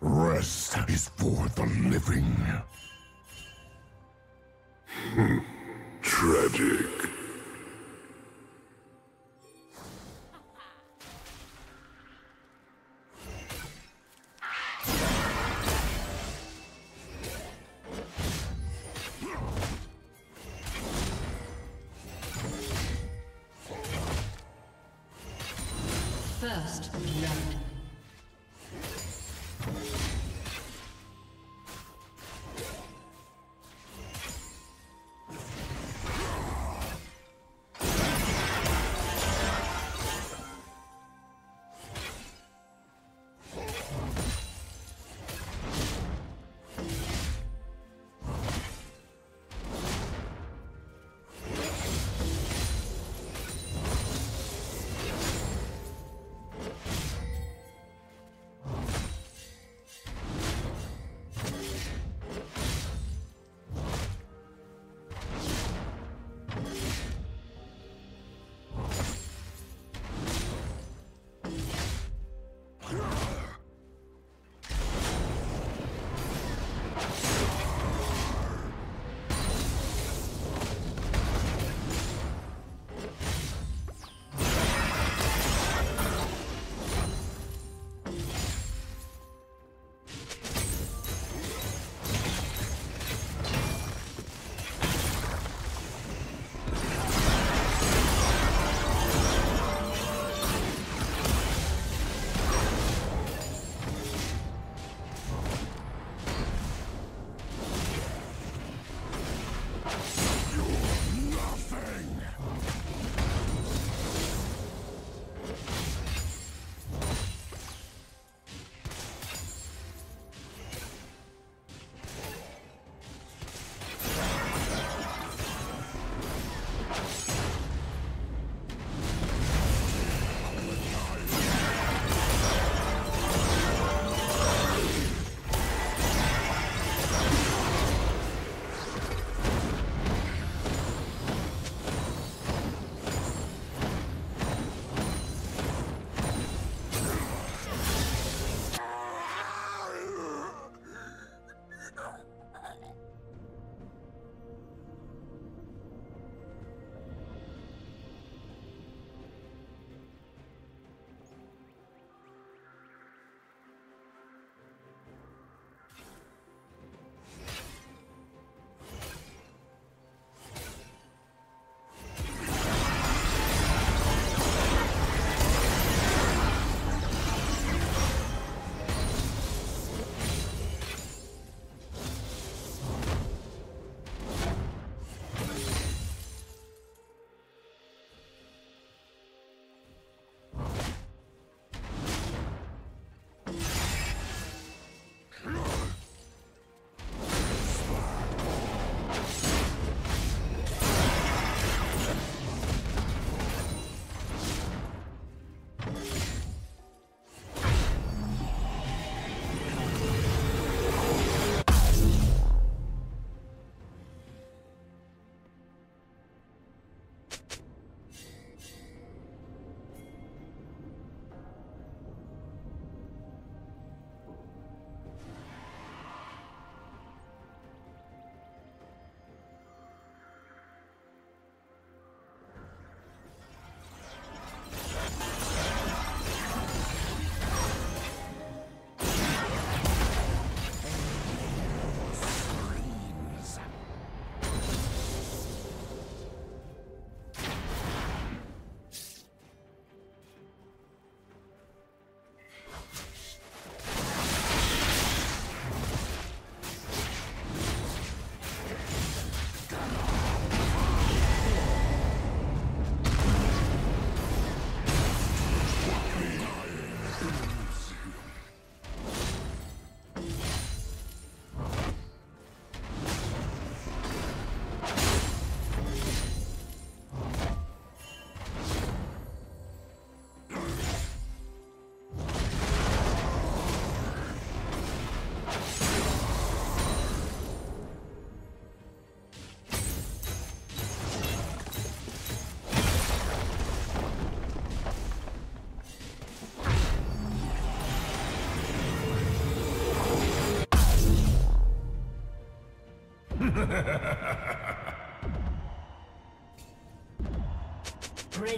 Rest is for the living. Tragic.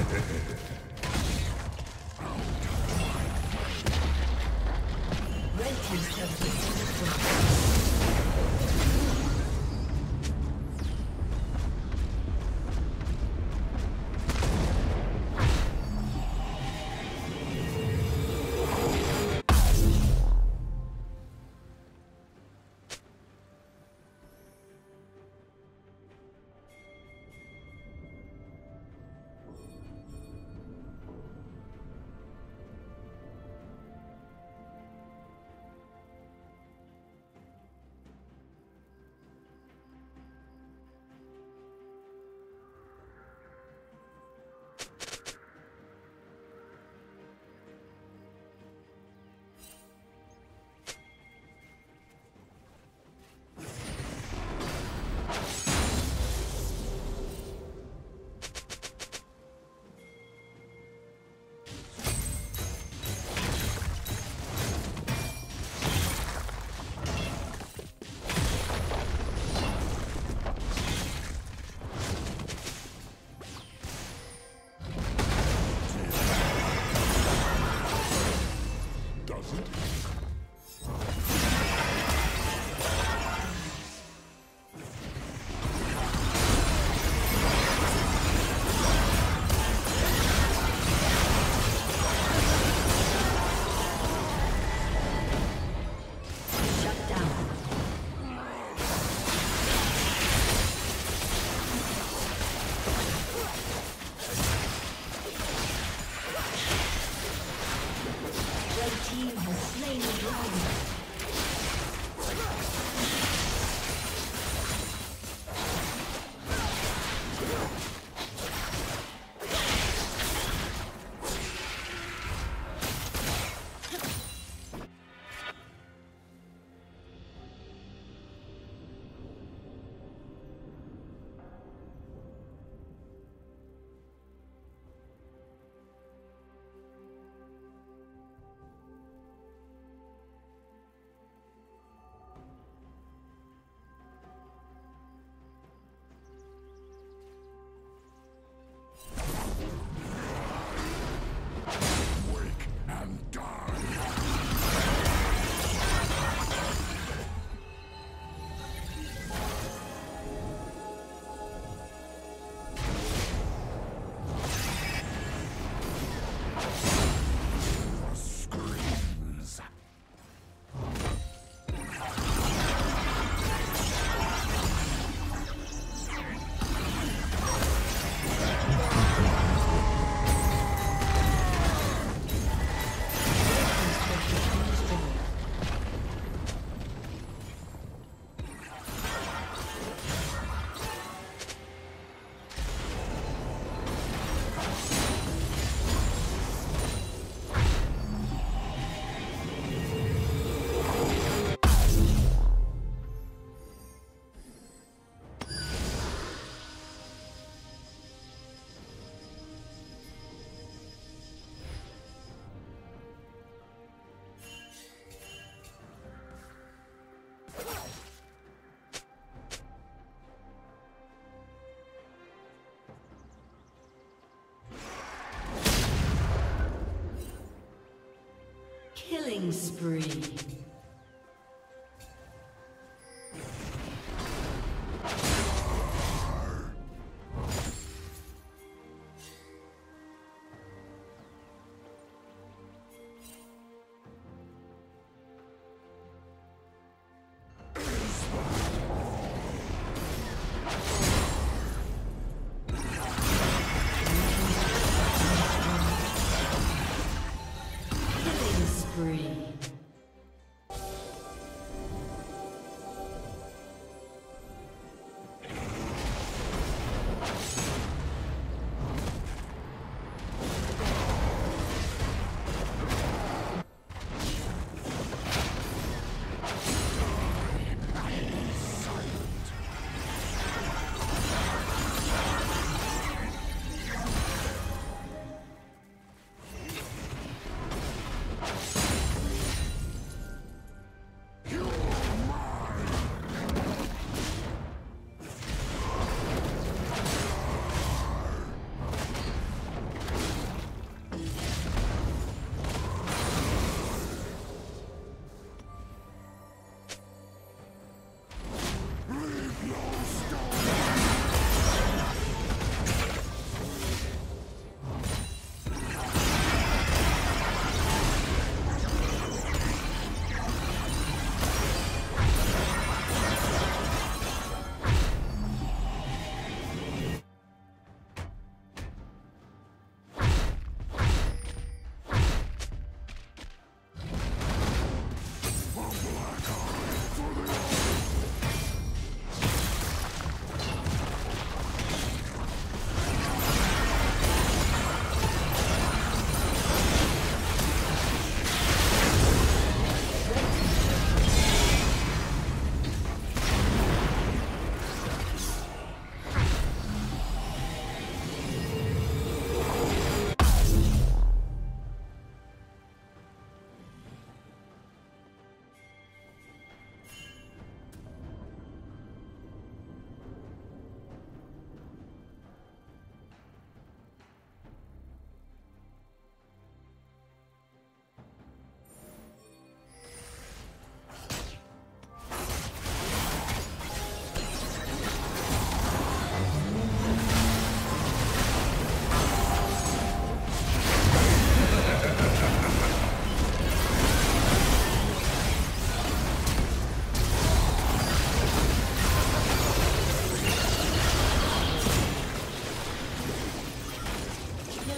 Jajajaja spree.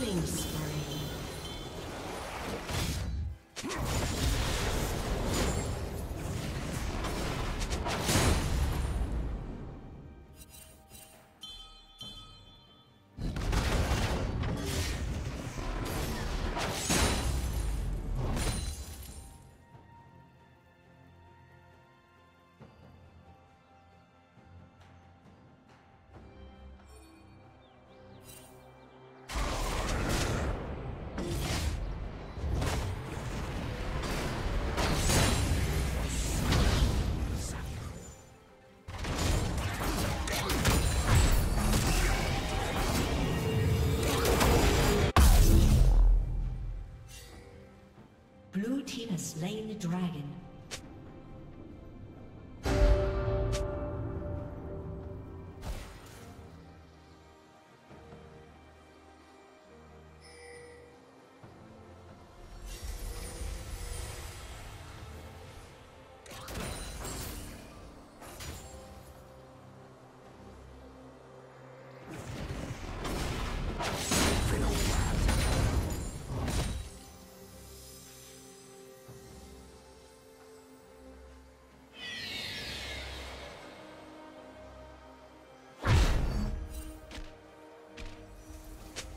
Slain the dragon.